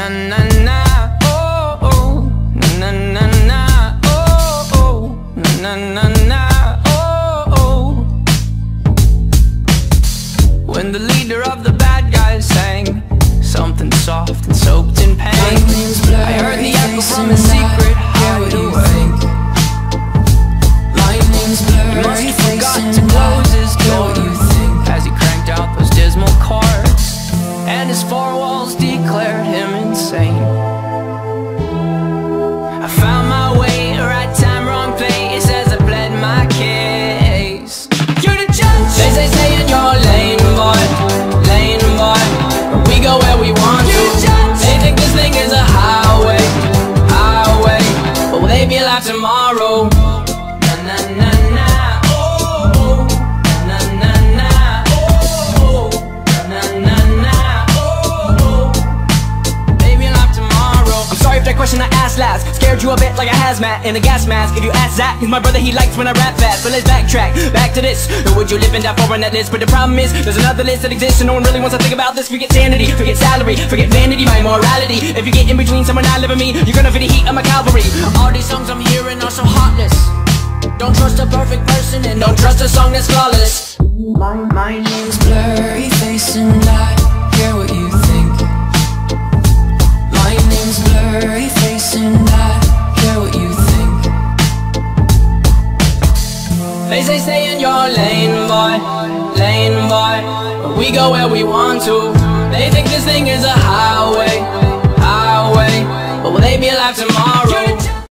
na na na oh oh. Na na na na oh oh. Na na na na oh oh. When the leader of the bad guys sang something soft and soaked in pain. I heard the echo from a secret hideaway. He must have forgotten to close his door Tomorrow. I'm sorry if that question I asked last Scared you a bit like a hazmat in a gas mask. If you ask Zack, he's my brother, he likes when I rap fast. But let's backtrack, back to this. Who would you live and die for on that list? But the problem is, there's another list that exists And no one really wants to think about this. Forget sanity, forget salary, forget vanity, my morality. If you get in between someone not living me You're gonna feel the heat of my cavalry and a song that's flawless. My, my name's blurry face and I hear what you think. Lightning's blurry face and I hear what you think. They say stay in your lane, boy, lane, boy. But we go where we want to. They think this thing is a highway, highway. But will they be alive tomorrow?